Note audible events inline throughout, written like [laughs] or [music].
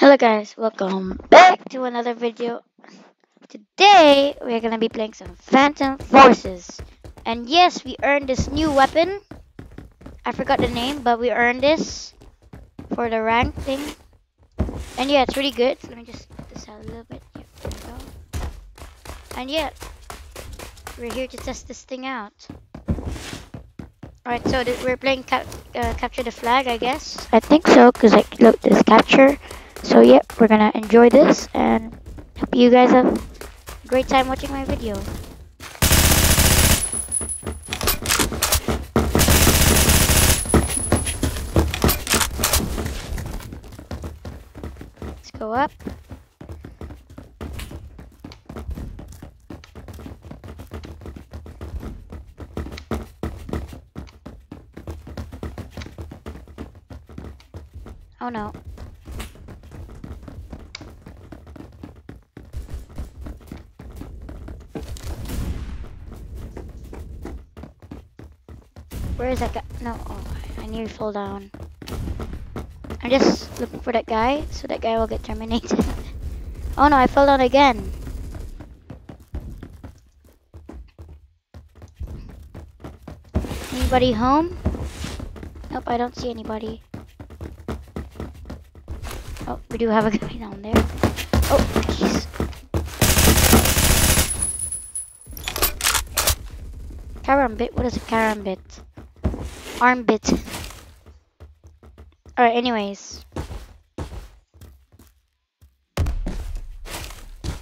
Hello guys, welcome back to another video. Today we're gonna be playing some Phantom Forces. And yes, we earned this new weapon. I forgot the name, but we earned this for the rank thing. And yeah, it's really good. Let me just put this out a little bit. Here we go. And yeah, we're here to test this thing out. Alright, so we're playing cap uh, capture the flag, I guess. I think so, because like, look, this capture. So yeah, we're gonna enjoy this and hope you guys have a great time watching my video. Let's go up. Oh no. Where is that guy? No, oh, I nearly fall down. I'm just looking for that guy, so that guy will get terminated. [laughs] oh no, I fell down again. Anybody home? Nope, I don't see anybody. Oh, we do have a [laughs] guy down there. Oh, jeez. Karambit? What is a karambit? Armbit. Alright, anyways.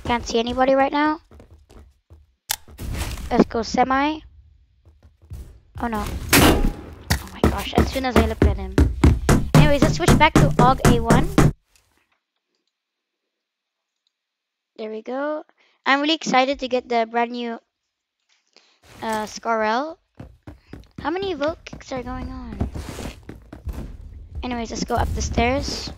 Can't see anybody right now. Let's go semi. Oh no. Oh my gosh, as soon as I look at him. Anyways, let's switch back to AUG A1. There we go. I'm really excited to get the brand new uh, SCAR-L. How many vote kicks are going on? Anyways, let's go up the stairs.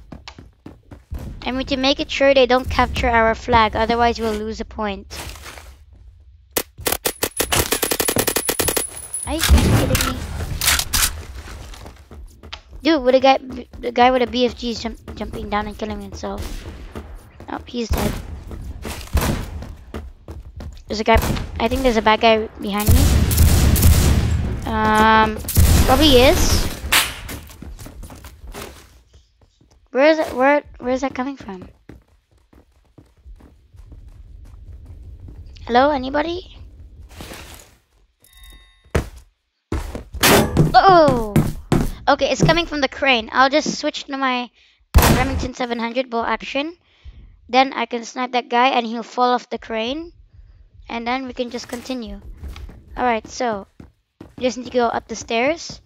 And we need to make it sure they don't capture our flag, otherwise we'll lose a point. Are you kidding me? Dude, with a guy, the guy with a BFG is jump, jumping down and killing himself. Oh, he's dead. There's a guy, I think there's a bad guy behind me. Um, probably is. Where is it? Where where is that coming from? Hello, anybody? Oh, okay, it's coming from the crane. I'll just switch to my uh, Remington 700 bolt action. Then I can snipe that guy and he'll fall off the crane. And then we can just continue. Alright, so you just need to go up the stairs.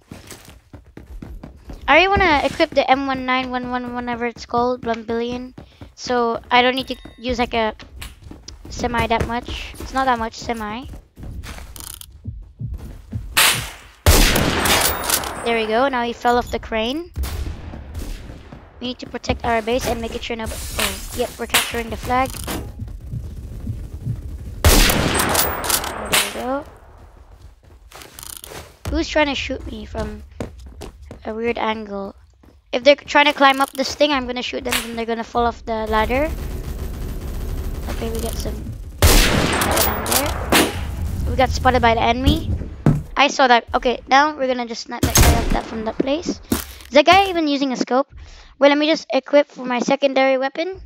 I already want to equip the M1911, whatever it's called, 1 billion. So I don't need to use like a semi that much. It's not that much semi. There we go. Now he fell off the crane. We need to protect our base and make it sure no... Oh, yep, we're capturing the flag. There we go. Who's trying to shoot me from a weird angle? If they're trying to climb up this thing, I'm gonna shoot them and they're gonna fall off the ladder. Okay, we got some. We got spotted by the enemy. I saw that. Okay, now we're gonna just snap that guy up that from that place. Is that guy even using a scope? Well, let me just equip for my secondary weapon.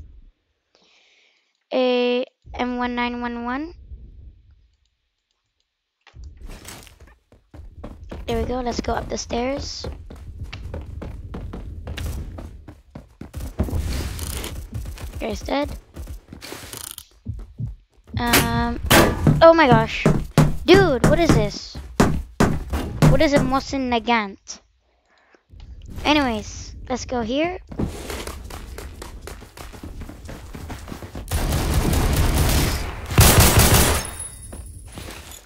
A M1911. There we go. Let's go up the stairs. Guy's dead. Um. Oh my gosh, dude, what is this? What is a Mosin Nagant? Anyways, let's go here.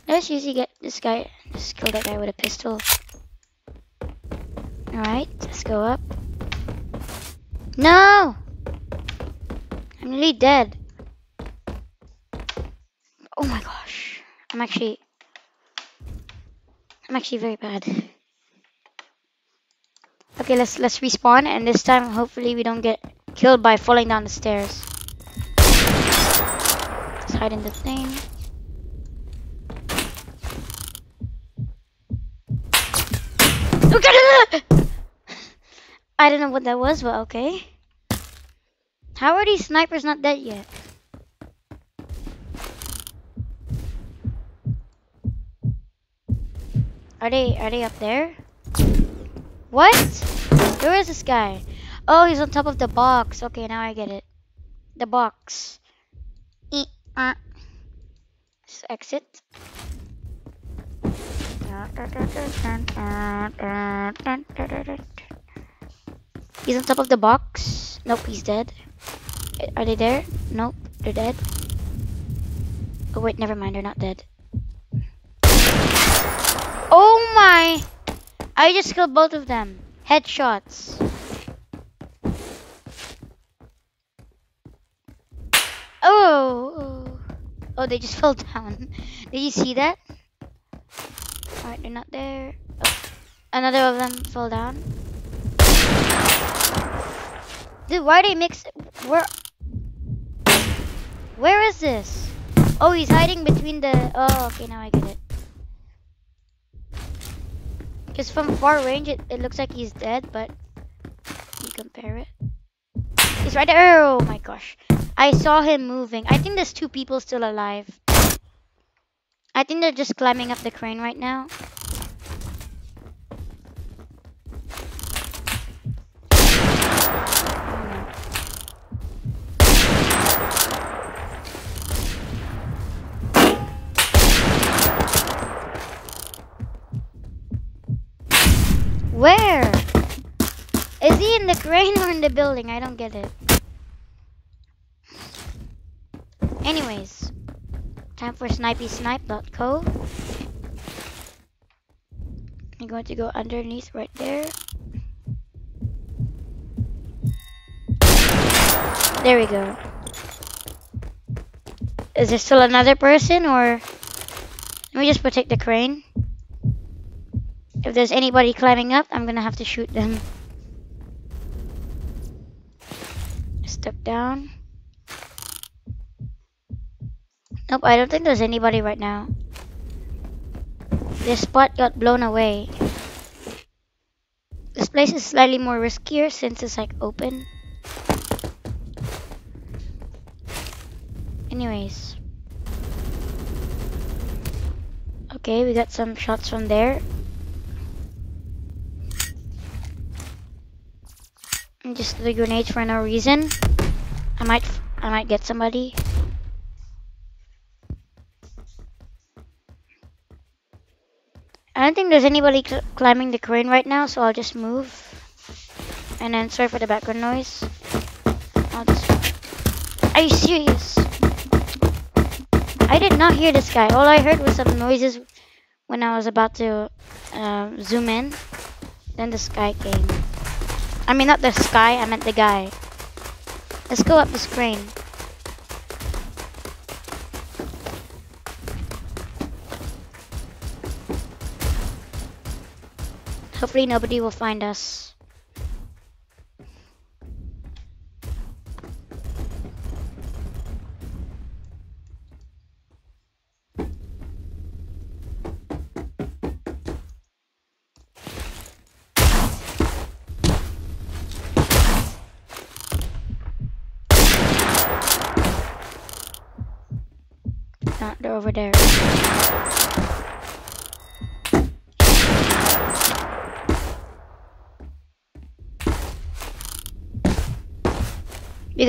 Let's usually get this guy, just kill that guy with a pistol. Alright, let's go up. No! I'm nearly dead. Oh my gosh. I'm actually... I'm actually very bad. Okay, let's let's respawn and this time hopefully we don't get killed by falling down the stairs. Let's hide in the thing. I don't know what that was, but okay. How are these snipers not dead yet? Are they are they up there? What? Where is this guy? Oh, he's on top of the box. Okay, now I get it. The box. E uh. Exit. He's on top of the box. Nope, he's dead. Are they there? Nope, they're dead. Oh wait, never mind, they're not dead. Oh my! I just killed both of them. Headshots. Oh! Oh, oh they just [laughs] fell down. Did you see that? They're not there. Oh, another of them fell down. Dude, why they mix? Where? Where is this? Oh, he's hiding between the. Oh, okay, now I get it. Because from far range, it, it looks like he's dead, but you compare it. He's right there. Oh my gosh. I saw him moving. I think there's two people still alive. I think they're just climbing up the crane right now. Where? Is he in the crane or in the building? I don't get it. Anyways, time for snipey.snipe.co. I'm going to go underneath right there. There we go. Is there still another person or let me just protect the crane. If there's anybody climbing up, I'm gonna have to shoot them. Step down. Nope, I don't think there's anybody right now. This spot got blown away. This place is slightly more riskier since it's like open. Anyways. Okay, we got some shots from there. just the grenades for no reason. I might, I might get somebody. Don't think there's anybody cl climbing the crane right now, so I'll just move. And then sorry for the background noise. I'll just. Are you serious? I did not hear this guy. All I heard was some noises when I was about to uh, zoom in. Then the sky came. I mean, not the sky, I meant the guy. Let's go up this crane. Hopefully nobody will find us.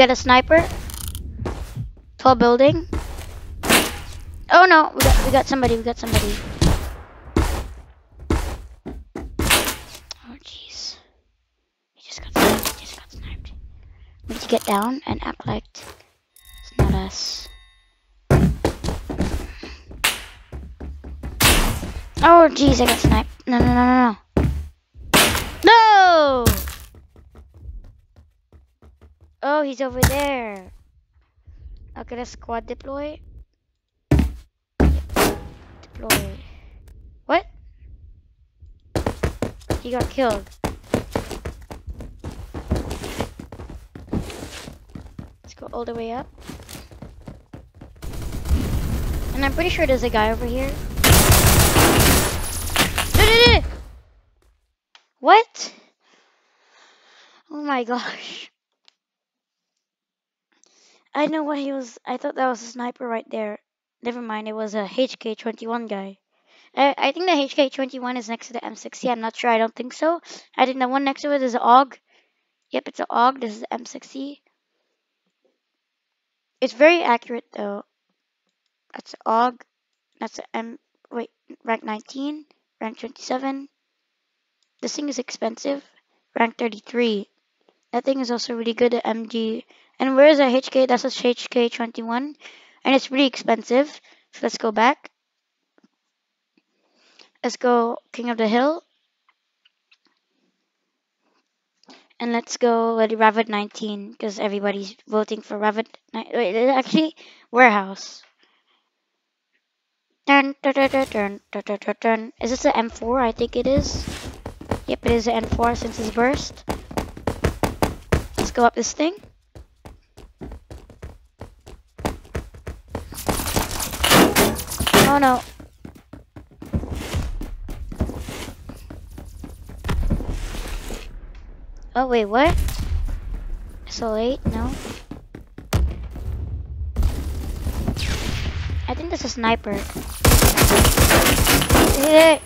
Got a sniper? Tall building? Oh no, we got, we got somebody, we got somebody. Oh jeez. He just got sniped, he just got sniped. We need to get down and act like it's not us. Oh, jeez, I got sniped. No, no, no, no, no. No! Oh, he's over there. Okay, let's squad deploy. Deploy. What? He got killed. Let's go all the way up. And I'm pretty sure there's a guy over here. What? Oh my [laughs] gosh. I know what he was. I thought that was a sniper right there. Never mind, it was a HK21 guy. I, I think the HK21 is next to the M60. I'm not sure. I don't think so. I think the one next to it is an AUG. Yep, it's an AUG. This is the M60. It's very accurate though. That's an AUG. That's an M. Wait, rank 19, rank 27. This thing is expensive. Rank 33. That thing is also really good at MG. And where is that HK? That's a HK21. And it's really expensive. So let's go back. Let's go King of the Hill. And let's go with Ravod 19 because everybody's voting for Ravod. Wait, actually, Warehouse. Dun, dun, dun, dun, dun, dun. Is this the M4? I think it is. Yep, it is an M4 since it's burst. Let's go up this thing. Oh no. Oh wait, what? So late? No. I think this a sniper. Hey.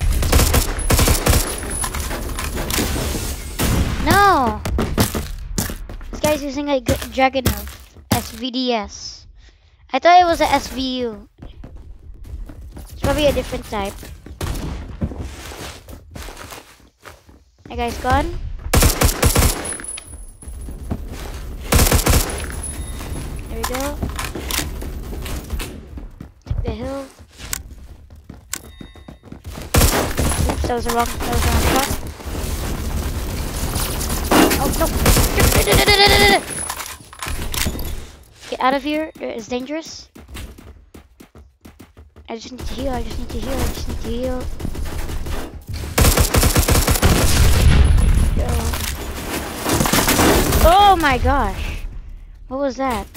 No! This guy's using a Dragunov SVDS. I thought it was a SVU. Probably a different type. That guy's gone. There we go. Take the hill. Oops, that was a wrong, that was a wrong shot. Oh, no. Get out of here. It's dangerous. I just need to heal. I just need to heal. I just need to heal. Oh my gosh. What was that?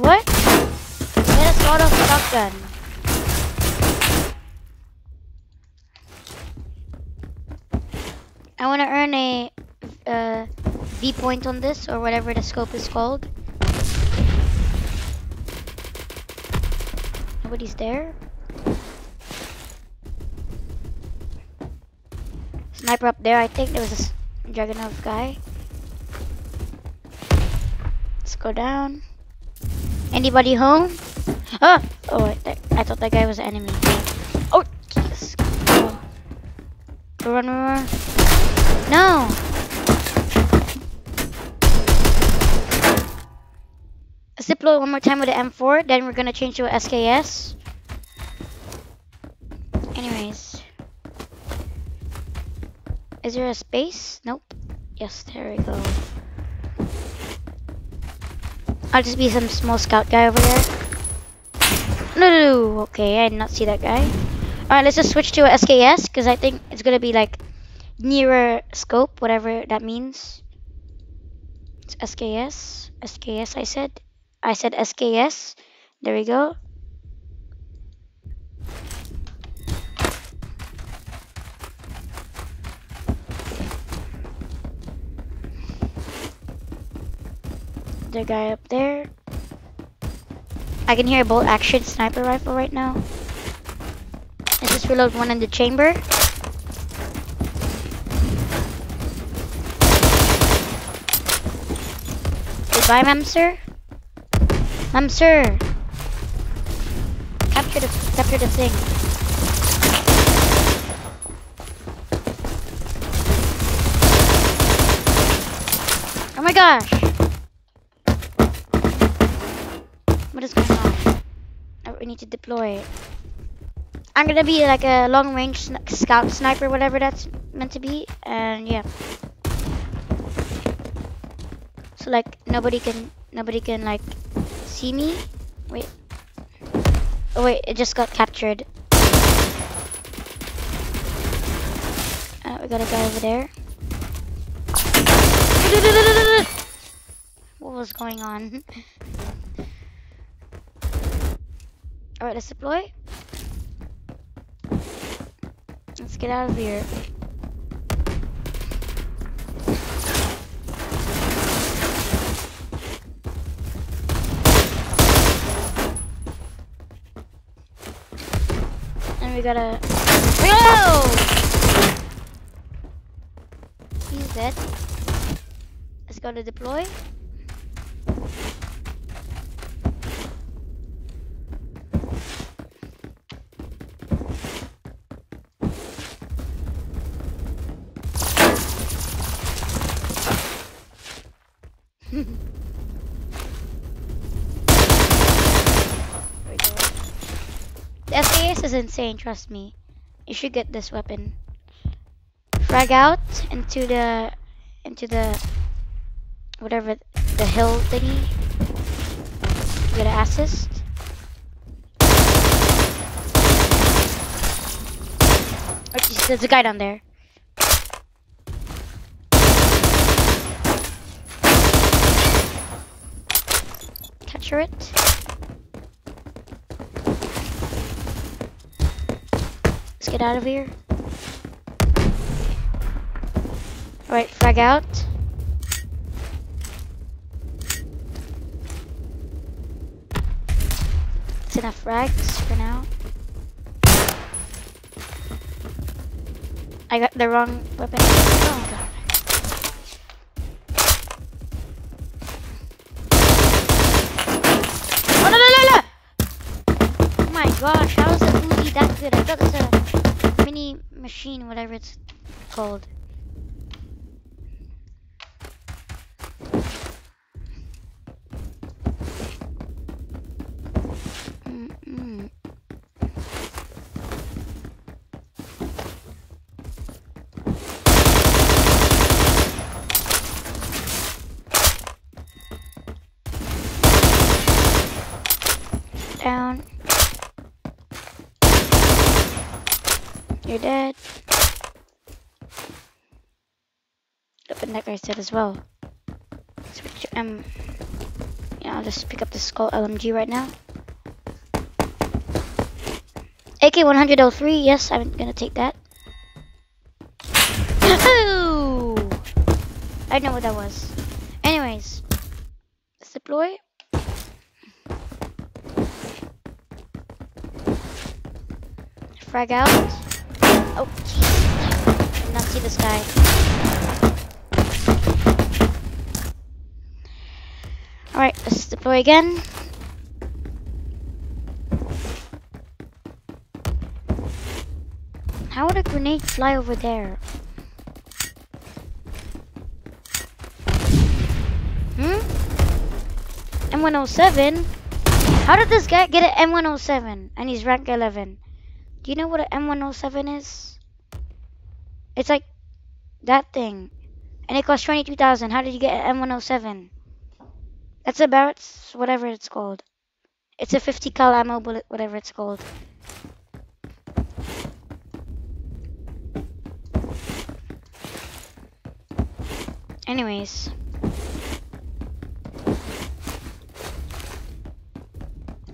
What? Get a sawed off shotgun. I want to earn a uh, V point on this or whatever the scope is called. Nobody's there. Sniper up there. I think there was a Dragunov guy. Let's go down. Anybody home? Ah! Oh, I, th I thought that guy was an enemy. Oh, Jesus. Run, run, run. No! Let's one more time with the M4, then we're gonna change to a SKS. Anyways. Is there a space? Nope. Yes, there we go. I'll just be some small scout guy over there. No, no, no. Okay, I did not see that guy. Alright, let's just switch to SKS, because I think it's going to be like nearer scope, whatever that means. It's SKS. SKS, I said. I said SKS. There we go. The guy up there. I can hear a bolt action sniper rifle right now. Let's just reload one in the chamber. Goodbye, Memser. Memser. Capture the capture the thing. Oh my gosh. Need to deploy it. I'm gonna be like a long range sn scout sniper, whatever that's meant to be, and yeah. So like nobody can nobody can like see me. Wait. Oh wait, it just got captured. Uh, we got a guy over there. [laughs] What was going on? [laughs] Alright, let's deploy. Let's get out of here. And we gotta... Whoa! He's dead. Let's go to deploy. The SAS is insane, trust me. You should get this weapon. Frag out into the into the whatever the hill thingy. Get an assist. Oh, there's a guy down there. Capture it. Let's get out of here. Alright, frag out. It's enough frags for now. I got the wrong weapon. Oh god. Oh no no no no! Oh my gosh, how is the Uzi that good? I thought it's a mini machine, whatever it's called. Mm-mm. Down. You're dead. That guy's dead as well. Switch um yeah, I'll just pick up the skull LMG right now. AK-103, yes, I'm gonna take that. [laughs] I know what that was. Anyways, let's deploy. Frag out. Oh, jeez. Did not see this guy. Alright, let's deploy again. How would a grenade fly over there? Hmm? M107? How did this guy get an M107 and he's rank 11? Do you know what an M107 is? It's like that thing. And it costs 22,000. How did you get an M107? That's a about whatever it's called. It's a 50 cal ammo bullet, whatever it's called. Anyways.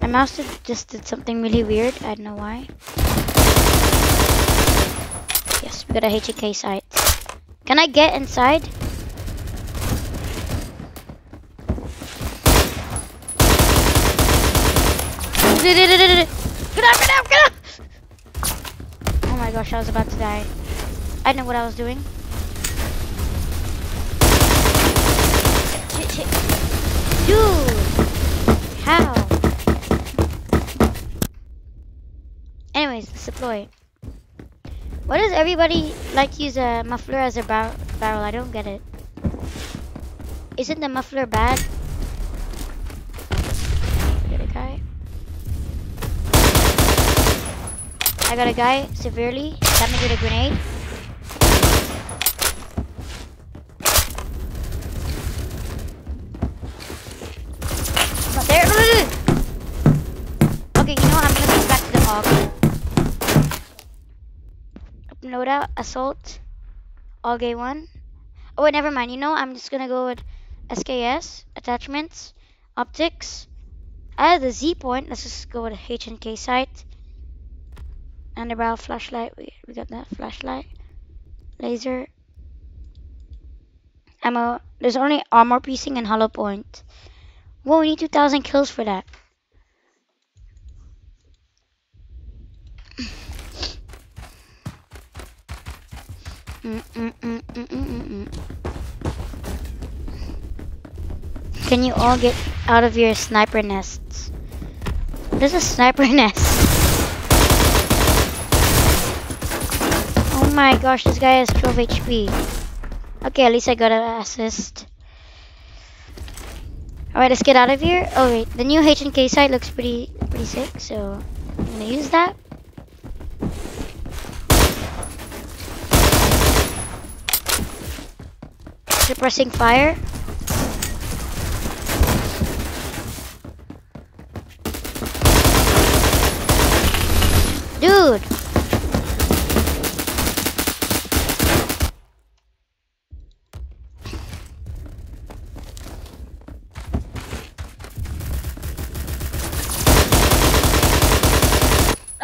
My mouse just did something really weird. I don't know why. Yes, we got a HK sight. Can I get inside? Get out, get out, get out! Oh my gosh, I was about to die. I didn't know what I was doing. Shit, shit. Dude! How? Anyways, let's deploy. Why does everybody like use a muffler as a bar barrel? I don't get it. Isn't the muffler bad? I got a guy severely damaged with a grenade. Not there. Okay, you know what? I'm gonna go back to the hog. Noda, assault, all gay one. Oh wait, never mind. You know, I'm just gonna go with SKS, attachments, optics. I have the Z point, let's just go with H and K sight. Underbarrel flashlight. We, we got that flashlight. Laser. Ammo. There's only armor piecing and hollow point. Whoa, we need 2,000 kills for that. Can you all get out of your sniper nests? There's a sniper [laughs] nest. Oh my gosh, this guy has 12 HP. Okay, at least I got an assist. Alright, let's get out of here. Oh wait, the new H&K sight looks pretty pretty sick, so I'm gonna use that. Suppressing fire. Dude!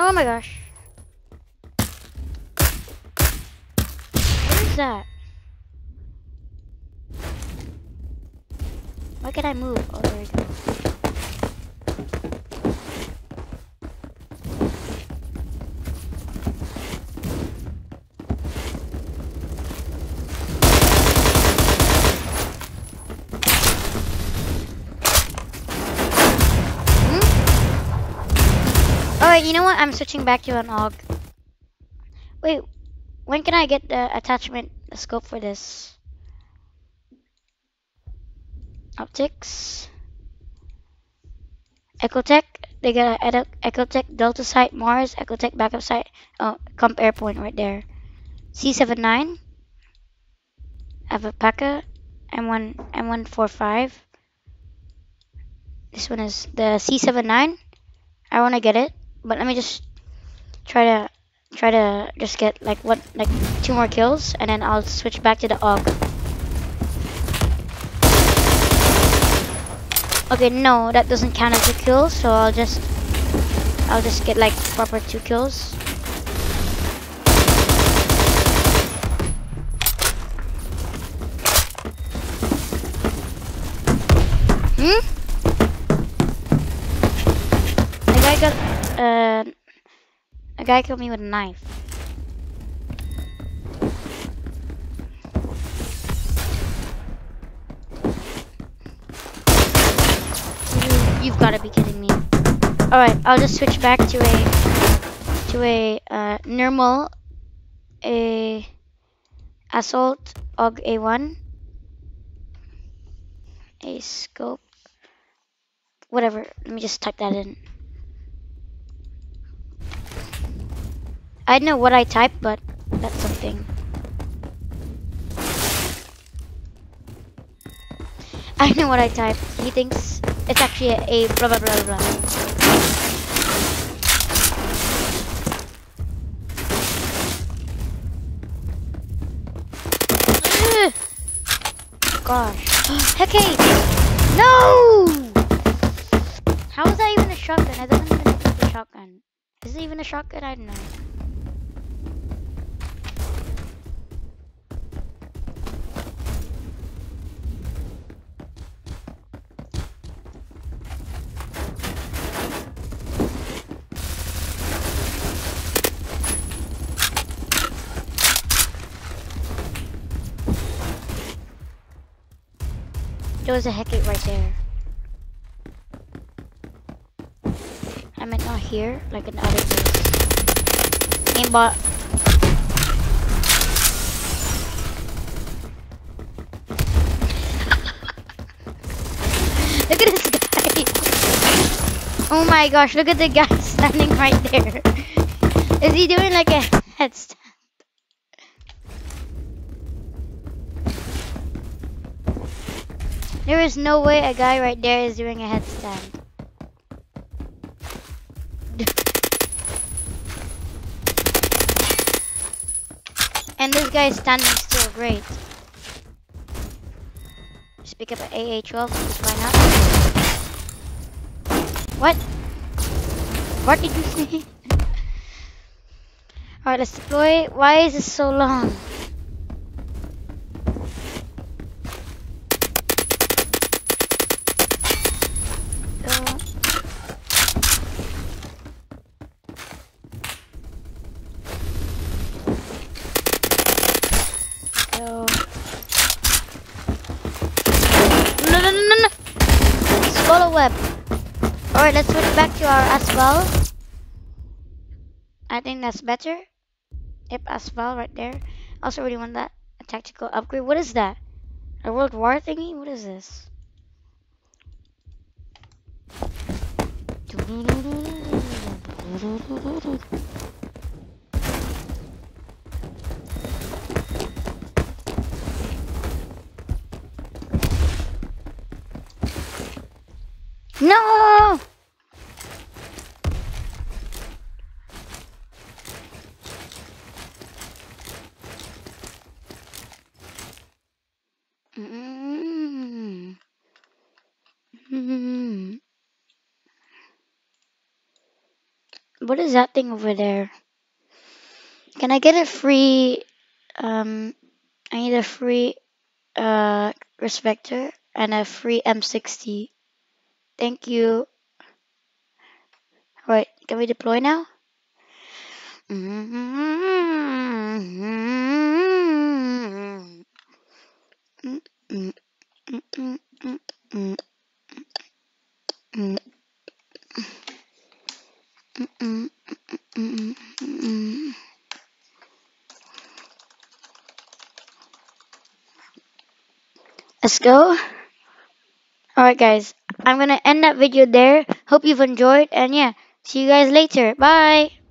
Oh my gosh. What is that? Why can I move? Oh, there we go. Alright, you know what? I'm switching back to an AUG. Wait, when can I get the attachment, the scope for this? Optics. EOTech. They got a EOTech Delta sight, Mars, EOTech backup sight. Oh, comp airpoint right there. C79. I have a Paka M1 M145. This one is the C79. I want to get it, but let me just try to try to just get like what like two more kills, and then I'll switch back to the AUG. Okay, no, that doesn't count as a kill, so I'll just I'll just get like proper two kills. Hmm? A guy got uh a guy killed me with a knife. You've got to be kidding me. Alright, I'll just switch back to a to a uh, normal a assault AUG A1 a scope whatever let me just type that in. I know what I typed but that's something I know what I typed he thinks it's actually a, blah blah blah blah. Gosh. [gasps] Okay. No! How is that even a shotgun? I don't even think it's a shotgun. Is it even a shotgun? I don't know. There was a Hecate right there. I meant not here, like in other place. Aimbot. [laughs] look at this guy. [laughs] Oh my gosh, look at the guy [laughs] standing right there. Is he doing like a headstand? There is no way a guy right there is doing a headstand. And this guy is standing still. Great. Just pick up an AA-12 why not? What? What did you [laughs] say? Alright, let's deploy. Why is this so long? Web. Alright, let's switch back to our asphalt. I think that's better. Yep, asphalt right there. Also really want that. A tactical upgrade. What is that? A World War thingy? What is this? No! Mm. What is that thing over there? Can I get a free, um, I need a free, uh, respector and a free M60. Thank you. Right, can we deploy now? Let's go. Alright guys, I'm gonna end that video there. Hope you've enjoyed and yeah, see you guys later. Bye!